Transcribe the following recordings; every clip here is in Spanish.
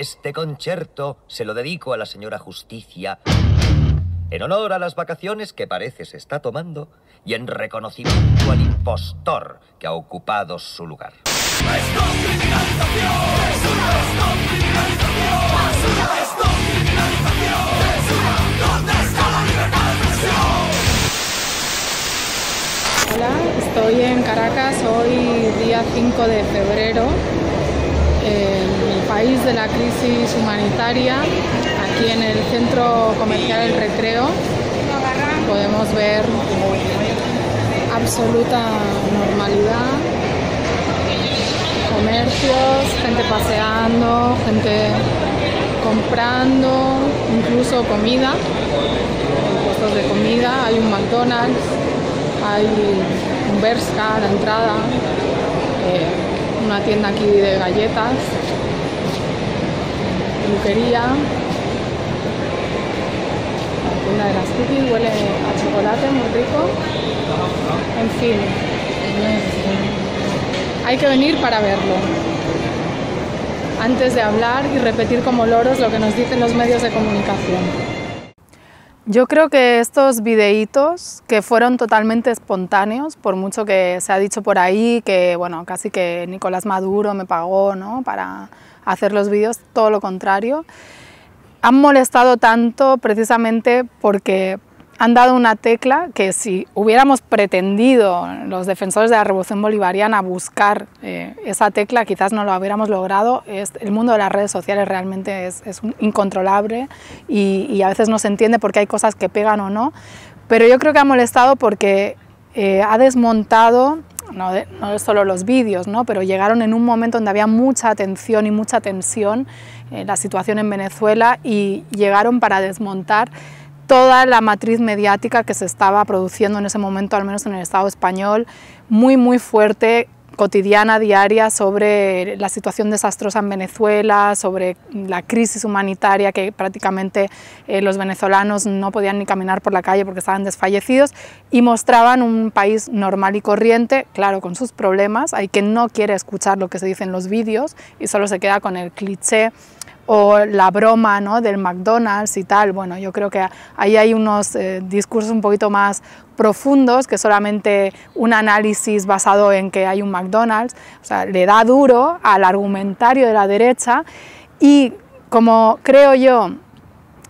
Este concierto se lo dedico a la señora Justicia en honor a las vacaciones que parece se está tomando y en reconocimiento al impostor que ha ocupado su lugar. Hola, estoy en Caracas hoy día 5 de febrero, en país de la crisis humanitaria, aquí en el centro comercial El Recreo. Podemos ver absoluta normalidad, comercios, gente paseando, gente comprando, incluso comida, puestos de comida, hay un McDonald's, hay un Berska a la entrada, eh, una tienda aquí de galletas, tienda de las cookies huele a chocolate muy rico, en fin, hay que venir para verlo antes de hablar y repetir como loros lo que nos dicen los medios de comunicación. Yo creo que estos videitos que fueron totalmente espontáneos, por mucho que se ha dicho por ahí que bueno, casi que Nicolás Maduro me pagó ¿no? para hacer los vídeos, todo lo contrario, han molestado tanto precisamente porque han dado una tecla que si hubiéramos pretendido los defensores de la revolución bolivariana buscar eh, esa tecla, quizás no lo hubiéramos logrado. El mundo de las redes sociales realmente es, es incontrolable y, y, a veces no se entiende por qué hay cosas que pegan o no, pero yo creo que ha molestado porque eh, ha desmontado no, solo los vídeos, ¿no? pero llegaron en un momento donde había mucha atención y mucha tensión en la situación en Venezuela y llegaron para desmontar toda la matriz mediática que se estaba produciendo en ese momento, al menos en el Estado español, muy, muy fuerte, cotidiana, diaria, sobre la situación desastrosa en Venezuela, sobre la crisis humanitaria que prácticamente eh, los venezolanos no podían ni caminar por la calle porque estaban desfallecidos y mostraban un país normal y corriente, claro, con sus problemas. Hay quien no quiere escuchar lo que se dice en los vídeos y solo se queda con el cliché o la broma ¿no? del McDonald's y tal. Bueno, yo creo que ahí hay unos eh, discursos un poquito más profundos que solamente un análisis basado en que hay un McDonald's. O sea, le da duro al argumentario de la derecha y como creo yo,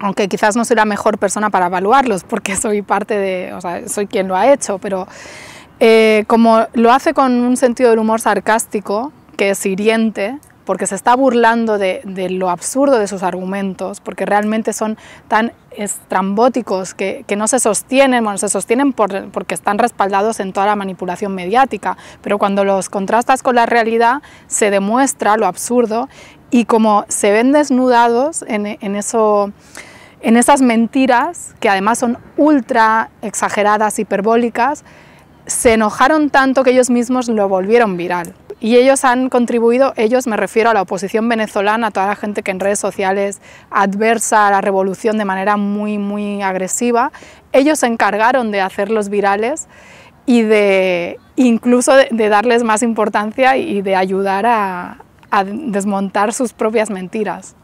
aunque quizás no soy la mejor persona para evaluarlos porque soy parte de, o sea, soy quien lo ha hecho, pero eh, como lo hace con un sentido del humor sarcástico, que es hiriente, porque se está burlando de, lo absurdo de sus argumentos, porque realmente son tan estrambóticos que, no se sostienen, bueno, se sostienen por, porque están respaldados en toda la manipulación mediática, pero cuando los contrastas con la realidad se demuestra lo absurdo y como se ven desnudados en esas mentiras, que además son ultra exageradas, hiperbólicas, se enojaron tanto que ellos mismos lo volvieron viral. Y ellos han contribuido, ellos me refiero a la oposición venezolana, a toda la gente que en redes sociales adversa a la revolución de manera muy, muy agresiva, ellos se encargaron de hacerlos virales y de incluso de, darles más importancia y de ayudar a, a desmontar sus propias mentiras.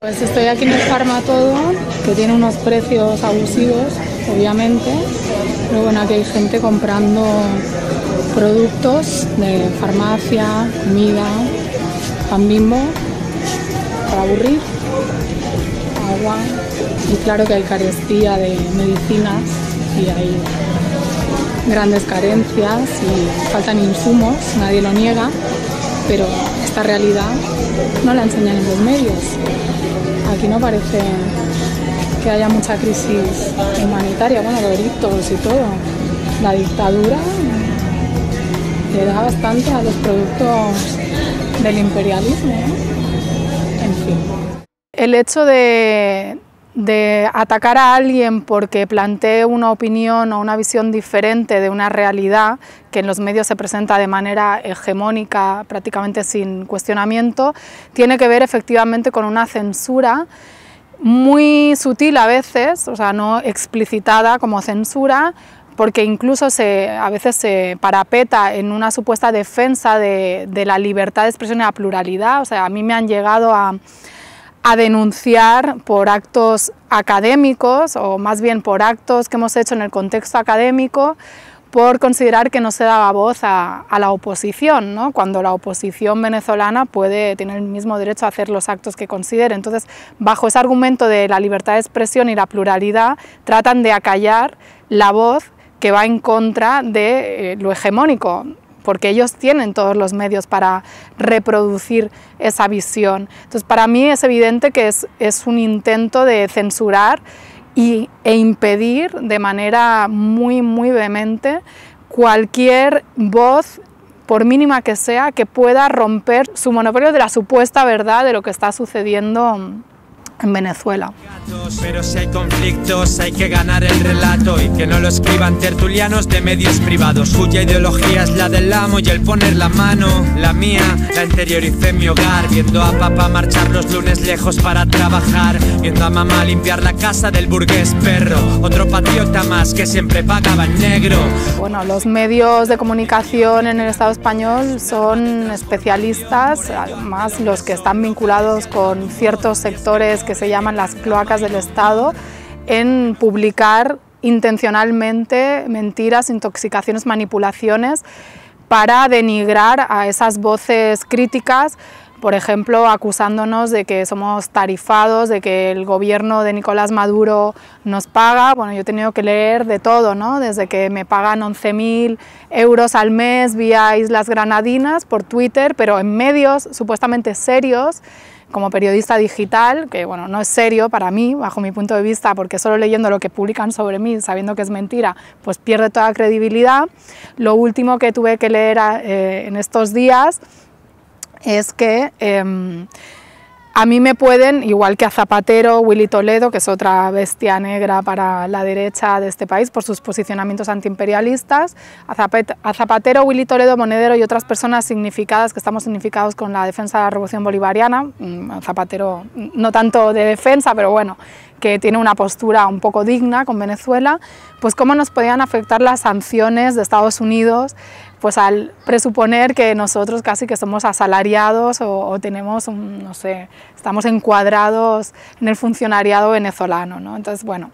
Pues estoy aquí en el Farmatodo, que tiene unos precios abusivos, obviamente, pero bueno, aquí hay gente comprando productos de farmacia, comida, pan bimbo, para aburrir, agua y claro que hay carestía de medicinas y hay grandes carencias y faltan insumos, nadie lo niega, pero esta realidad no la enseñan en los medios. Aquí no parece que haya mucha crisis humanitaria, bueno, doritos y todo. La dictadura le da bastante a los productos del imperialismo. En fin. El hecho de, de atacar a alguien porque plantee una opinión o una visión diferente de una realidad que en los medios se presenta de manera hegemónica, prácticamente sin cuestionamiento, tiene que ver efectivamente con una censura muy sutil a veces, o sea, no explicitada como censura, porque incluso se, a veces se parapeta en una supuesta defensa de, la libertad de expresión y la pluralidad. O sea, a mí me han llegado a, a denunciar por actos académicos o más bien por actos que hemos hecho en el contexto académico por considerar que no se daba voz a, la oposición, ¿no? cuando la oposición venezolana puede tener el mismo derecho a hacer los actos que considere. Entonces, bajo ese argumento de la libertad de expresión y la pluralidad, tratan de acallar la voz que va en contra de eh, lo hegemónico, porque ellos tienen todos los medios para reproducir esa visión. Entonces, para mí es evidente que es, es un intento de censurar y, e impedir de manera muy, muy vehemente cualquier voz, por mínima que sea, que pueda romper su monopolio de la supuesta verdad de lo que está sucediendo en Venezuela. Pero si hay conflictos hay que ganar el relato y que no lo escriban tertulianos de medios privados. Cuya ideología es la del amo y el poner la mano, la mía, la interioricé en mi hogar, viendo a papá marchar los lunes lejos para trabajar, viendo a mamá limpiar la casa del burgués perro, otro patriota más que siempre pagaba en negro. Bueno, los medios de comunicación en el Estado español son especialistas, además los que están vinculados con ciertos sectores que que se llaman las cloacas del Estado en publicar intencionalmente mentiras, intoxicaciones, manipulaciones para denigrar a esas voces críticas por ejemplo, acusándonos de que somos tarifados, de que el gobierno de Nicolás Maduro nos paga. Bueno, yo he tenido que leer de todo, ¿no? Desde que me pagan 11.000 euros al mes vía Islas Granadinas por Twitter, pero en medios supuestamente serios como periodista digital, que bueno, no es serio para mí, bajo mi punto de vista, porque solo leyendo lo que publican sobre mí, sabiendo que es mentira, pues pierde toda credibilidad. Lo último que tuve que leer eh, en estos días es que em, a mí me pueden, igual que a Zapatero, Willy Toledo, que es otra bestia negra para la derecha de este país por sus posicionamientos antiimperialistas, a Zapatero, Willy Toledo, Monedero y otras personas significadas que estamos significados con la defensa de la revolución bolivariana, mm, Zapatero no tanto de defensa, pero bueno, que tiene una postura un poco digna con Venezuela, pues cómo nos podían afectar las sanciones de Estados Unidos pues al presuponer que nosotros casi que somos asalariados o, tenemos, no sé, estamos encuadrados en el funcionariado venezolano. ¿no? Entonces, bueno,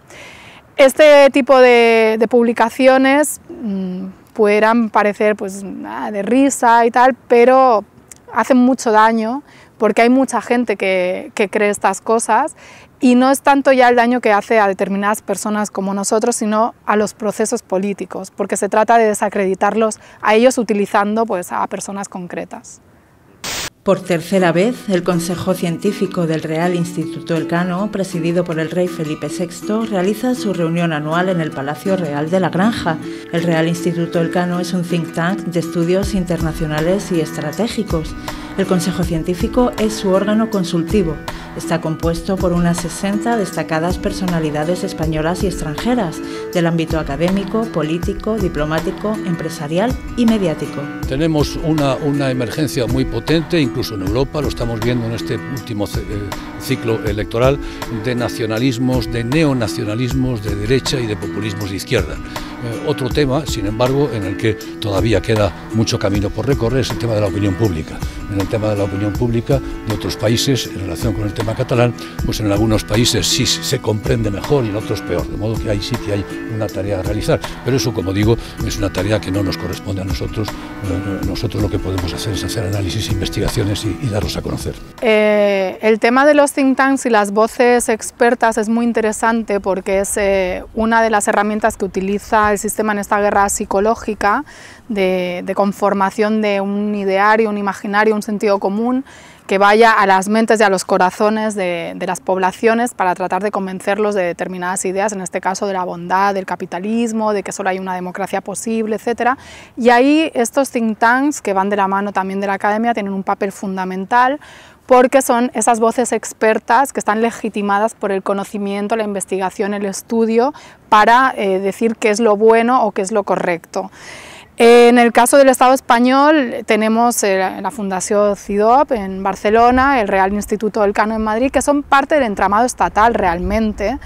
este tipo de, publicaciones mmm, pudieran parecer pues, de risa y tal, pero hacen mucho daño porque hay mucha gente que, que cree estas cosas y no es tanto ya el daño que hace a determinadas personas como nosotros, sino a los procesos políticos, porque se trata de desacreditarlos a ellos utilizando pues, a personas concretas. Por tercera vez, el Consejo Científico del Real Instituto Elcano, presidido por el rey Felipe VI, realiza su reunión anual en el Palacio Real de la Granja. El Real Instituto Elcano es un think tank de estudios internacionales y estratégicos. El Consejo Científico es su órgano consultivo. Está compuesto por unas 60 destacadas personalidades españolas y extranjeras del ámbito académico, político, diplomático, empresarial y mediático. Tenemos una, emergencia muy potente, incluso en Europa, lo estamos viendo en este último eh, ciclo electoral, de nacionalismos, de neonacionalismos de derecha y de populismos de izquierda. Eh, otro tema, sin embargo, en el que todavía queda mucho camino por recorrer es el tema de la opinión pública. En el tema de la opinión pública de otros países, en relación con el tema catalán, pues en algunos países sí se comprende mejor y en otros peor, de modo que ahí sí que hay una tarea a realizar. Pero eso, como digo, es una tarea que no nos corresponde a nosotros. Eh, nosotros lo que podemos hacer es hacer análisis, investigaciones y, y darlos a conocer. Eh, el tema de los think tanks y las voces expertas es muy interesante porque es una de las herramientas que utiliza el sistema en esta guerra psicológica de, conformación de un ideario, un imaginario, un sentido común que vaya a las mentes y a los corazones de, las poblaciones para tratar de convencerlos de determinadas ideas, en este caso de la bondad, del capitalismo, de que solo hay una democracia posible, etc. Y ahí estos think tanks, que van de la mano también de la academia, tienen un papel fundamental porque son esas voces expertas que están legitimadas por el conocimiento, la investigación, el estudio, para eh, decir qué es lo bueno o qué es lo correcto. En el caso del Estado español tenemos eh, la Fundación CIDOP en Barcelona, el Real Instituto del Cano en Madrid, que son parte del entramado estatal realmente,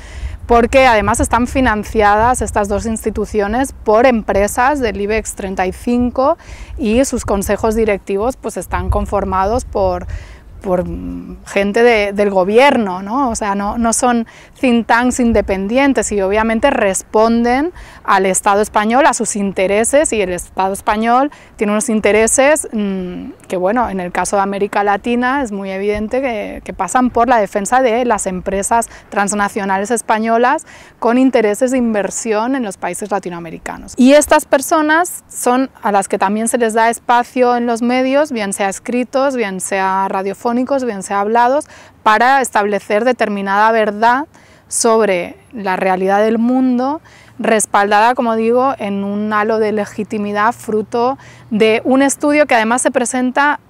porque además están financiadas estas dos instituciones por empresas del IBEX 35 y sus consejos directivos pues están conformados por por gente del gobierno, ¿no? O sea, no, no, son think tanks independientes y obviamente responden al Estado español, a sus intereses y el Estado español tiene unos intereses mm, que, bueno, en el caso de América Latina es muy evidente que, que, pasan por la defensa de las empresas transnacionales españolas con intereses de inversión en los países latinoamericanos. Y estas personas son a las que también se les da espacio en los medios, bien sea escritos, bien sea radiofónicos, bien sea hablados, para establecer determinada verdad sobre la realidad del mundo, respaldada, como digo, en un halo de legitimidad fruto de un estudio que además se presenta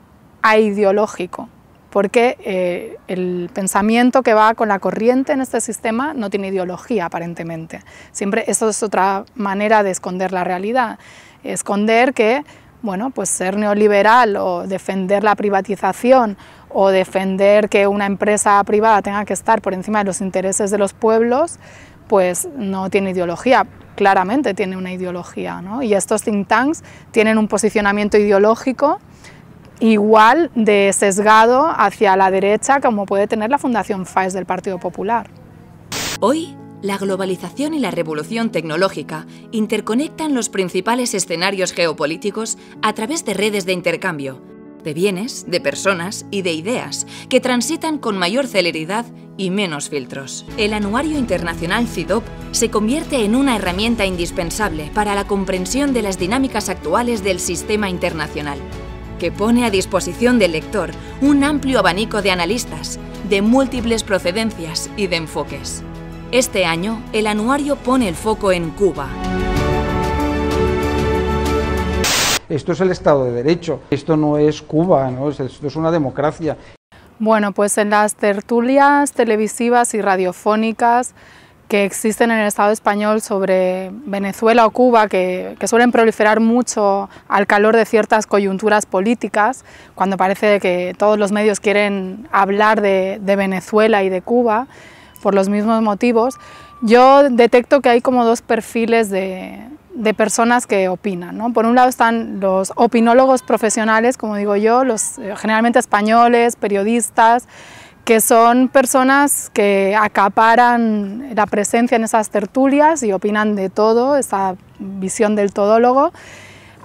a ideológico, porque eh, el pensamiento que va con la corriente en este sistema no tiene ideología aparentemente. Siempre eso es otra manera de esconder la realidad, esconder que bueno, pues ser neoliberal o defender la privatización o defender que una empresa privada tenga que estar por encima de los intereses de los pueblos, pues no tiene ideología. Claramente tiene una ideología, ¿no? Y estos think tanks tienen un posicionamiento ideológico igual de sesgado hacia la derecha como puede tener la Fundación FAES del Partido Popular. Hoy, la globalización y la revolución tecnológica interconectan los principales escenarios geopolíticos a través de redes de intercambio de bienes, de personas y de ideas, que transitan con mayor celeridad y menos filtros. El Anuario Internacional CIDOP se convierte en una herramienta indispensable para la comprensión de las dinámicas actuales del sistema internacional, que pone a disposición del lector un amplio abanico de analistas, de múltiples procedencias y de enfoques. Este año, el anuario pone el foco en Cuba. Esto es el Estado de Derecho, esto no es Cuba, ¿no? esto es una democracia. Bueno, pues en las tertulias televisivas y radiofónicas que existen en el Estado español sobre Venezuela o Cuba, que, suelen proliferar mucho al calor de ciertas coyunturas políticas, cuando parece que todos los medios quieren hablar de, de Venezuela y de Cuba por los mismos motivos, yo detecto que hay como dos perfiles de, de personas que opinan. ¿no? Por un lado están los opinólogos profesionales, como digo yo, los eh, generalmente españoles, periodistas, que son personas que acaparan la presencia en esas tertulias y opinan de todo, esa visión del todólogo,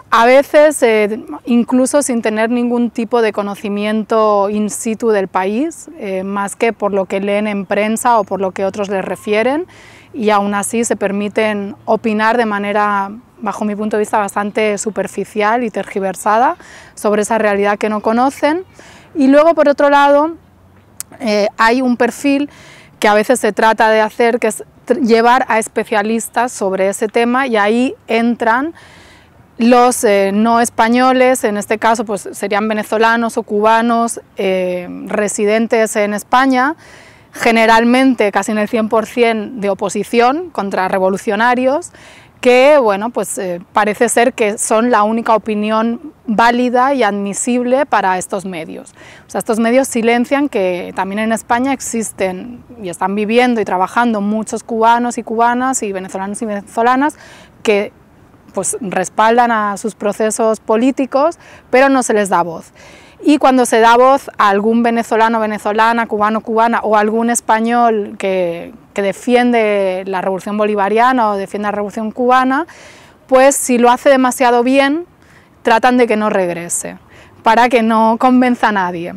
a veces eh, incluso sin tener ningún tipo de conocimiento in situ del país, eh, más que por lo que leen en prensa o por lo que otros les refieren y aún así se permiten opinar de manera, bajo mi punto de vista, bastante superficial y tergiversada sobre esa realidad que no conocen. Y luego, por otro lado, eh, hay un perfil que a veces se trata de hacer, que es llevar a especialistas sobre ese tema y ahí entran los eh, no españoles, en este caso pues serían venezolanos o cubanos eh, residentes en España, generalmente casi en el 100% de oposición contra revolucionarios, que bueno, pues eh, parece ser que son la única opinión válida y admisible para estos medios. O sea, estos medios silencian que también en España existen y están viviendo y trabajando muchos cubanos y cubanas y venezolanos y venezolanas que pues respaldan a sus procesos políticos, pero no se les da voz y cuando se da voz a algún venezolano, venezolana, cubano, cubana o algún español que, que defiende la revolución bolivariana o defiende la revolución cubana, pues si lo hace demasiado bien, tratan de que no regrese, para que no convenza a nadie.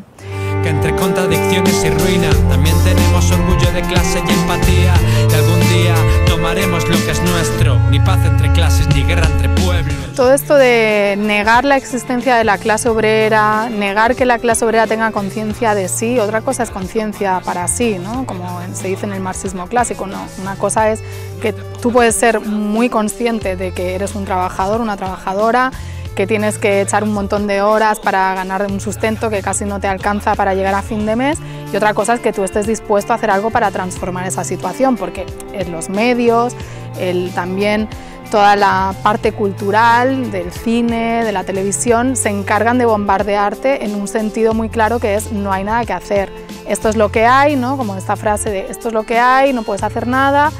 Que entre contradicciones y ruina también tenemos orgullo de clase y empatía. Y algún día tomaremos lo que es nuestro, ni paz entre clases ni guerra entre pueblos. Todo esto de negar la existencia de la clase obrera, negar que la clase obrera tenga conciencia de sí, otra cosa es conciencia para sí, ¿no? como se dice en el marxismo clásico. No. Una cosa es que tú puedes ser muy consciente de que eres un trabajador, una trabajadora, que tienes que echar un montón de horas para ganar un sustento que casi no te alcanza para llegar a fin de mes y otra cosa es que tú estés dispuesto a hacer algo para transformar esa situación porque en los medios, el, también toda la parte cultural del cine, de la televisión, se encargan de bombardearte en un sentido muy claro que es no hay nada que hacer. Esto es lo que hay, ¿no? como esta frase de esto es lo que hay, no puedes hacer nada.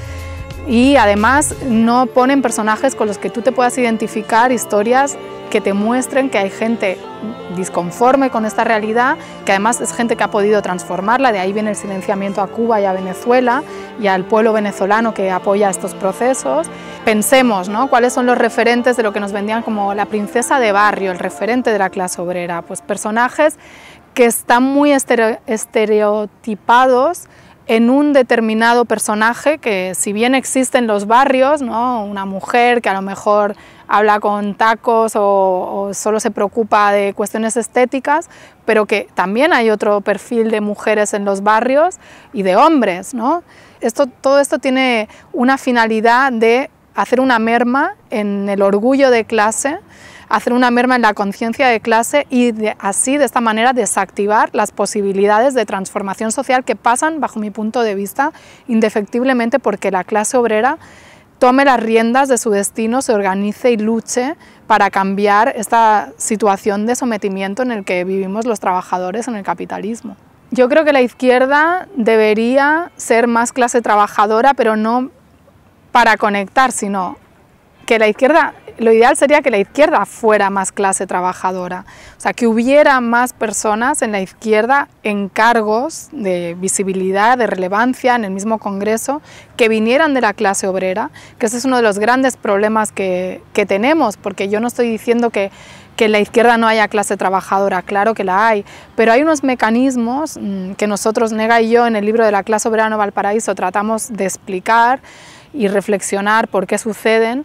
Y además no ponen personajes con los que tú te puedas identificar, historias que te muestren que hay gente disconforme con esta realidad, que además es gente que ha podido transformarla, de ahí viene el silenciamiento a Cuba y a Venezuela y al pueblo venezolano que apoya estos procesos. Pensemos ¿no? cuáles son los referentes de lo que nos vendían como la princesa de barrio, el referente de la clase obrera, pues personajes que están muy estereotipados en un determinado personaje que si bien existe en los barrios, ¿no? una mujer que a lo mejor habla con tacos o, solo se preocupa de cuestiones estéticas, pero que también hay otro perfil de mujeres en los barrios y de hombres. ¿no? Esto, todo esto tiene una finalidad de hacer una merma en el orgullo de clase hacer una merma en la conciencia de clase y así, de esta manera, desactivar las posibilidades de transformación social que pasan, bajo mi punto de vista, indefectiblemente porque la clase obrera tome las riendas de su destino, se organice y luche para cambiar esta situación de sometimiento en el que vivimos los trabajadores en el capitalismo. Yo creo que la izquierda debería ser más clase trabajadora, pero no para conectar, sino que la izquierda lo ideal sería que la izquierda fuera más clase trabajadora, o sea, que hubiera más personas en la izquierda en cargos de visibilidad, de relevancia en el mismo Congreso, que vinieran de la clase obrera, que ese es uno de los grandes problemas que, que tenemos, porque yo no estoy diciendo que, que en la izquierda no haya clase trabajadora, claro que la hay, pero hay unos mecanismos mm, que nosotros, Nega y yo, en el libro de la clase obrera no Valparaíso, tratamos de explicar y reflexionar por qué suceden,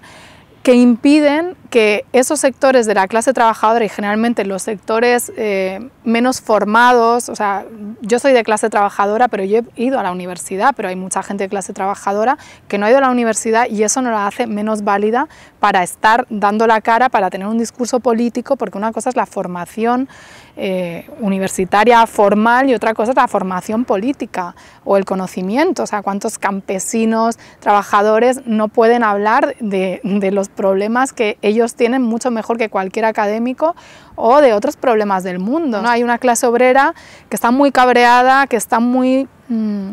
que impiden que esos sectores de la clase trabajadora y generalmente los sectores eh, menos formados, o sea, yo soy de clase trabajadora, pero yo he ido a la universidad, pero hay mucha gente de clase trabajadora que no ha ido a la universidad y eso no la hace menos válida para estar dando la cara, para tener un discurso político, porque una cosa es la formación eh, universitaria formal y otra cosa es la formación política o el conocimiento, o sea, cuántos campesinos, trabajadores no pueden hablar de, de los problemas que ellos tienen mucho mejor que cualquier académico o de otros problemas del mundo. ¿no? Hay una clase obrera que está muy cabreada, que está muy... Mm,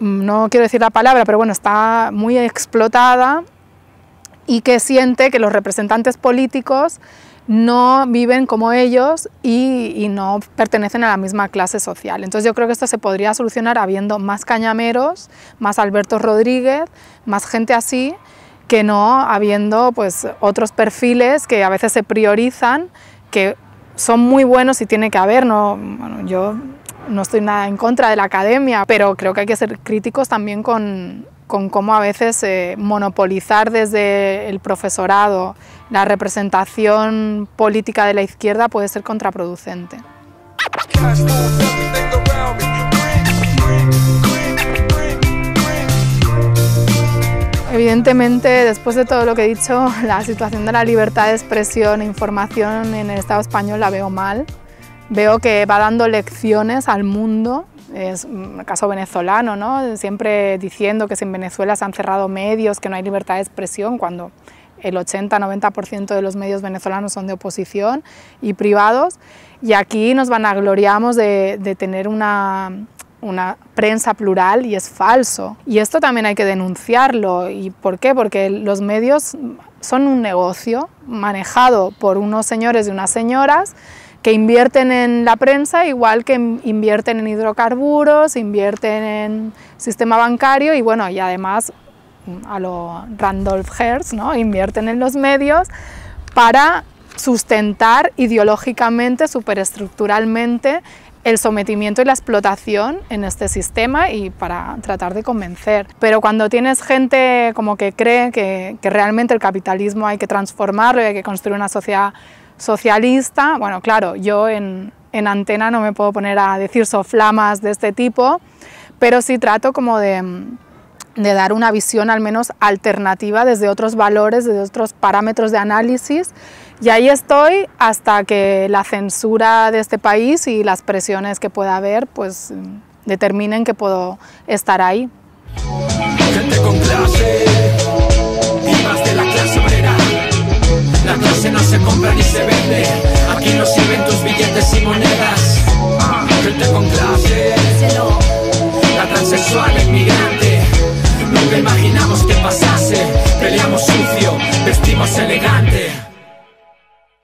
no quiero decir la palabra, pero bueno, está muy explotada y que siente que los representantes políticos no viven como ellos y, no pertenecen a la misma clase social. Entonces yo creo que esto se podría solucionar habiendo más cañameros, más Alberto Rodríguez, más gente así, que no habiendo pues, otros perfiles que a veces se priorizan, que son muy buenos y tiene que haber. No, yo no estoy nada en contra de la academia, pero creo que hay que ser críticos también con, con cómo a veces eh, monopolizar desde el profesorado la representación política de la izquierda puede ser contraproducente. Evidentemente, después de todo lo que he dicho, la situación de la libertad de expresión e información en el Estado español la veo mal. Veo que va dando lecciones al mundo es el caso venezolano, ¿no? siempre diciendo que si en Venezuela se han cerrado medios, que no hay libertad de expresión, cuando el 80-90% de los medios venezolanos son de oposición y privados, y aquí nos vanagloriamos de, de tener una, una prensa plural y es falso. Y esto también hay que denunciarlo. ¿Y por qué? Porque los medios son un negocio manejado por unos señores y unas señoras que invierten en la prensa igual que invierten en hidrocarburos, invierten en sistema bancario y bueno, y además a lo Randolph Hearst, ¿no? invierten en los medios para sustentar ideológicamente, superestructuralmente el sometimiento y la explotación en este sistema y para tratar de convencer. Pero cuando tienes gente como que cree que, que realmente el capitalismo hay que transformarlo y hay que construir una sociedad socialista, bueno, claro, yo en, en antena no me puedo poner a decir soflamas de este tipo, pero sí trato como de, de dar una visión al menos alternativa desde otros valores, desde otros parámetros de análisis. Y ahí estoy hasta que la censura de este país y las presiones que pueda haber pues determinen que puedo estar ahí. Gente con clase, y más de la clase obrera. La clase no se compra ni se vende, aquí no sirven tus billetes y monedas. Gente con clase, la transexual inmigrante. Nunca imaginamos que pasase, peleamos sucio, vestimos elegante.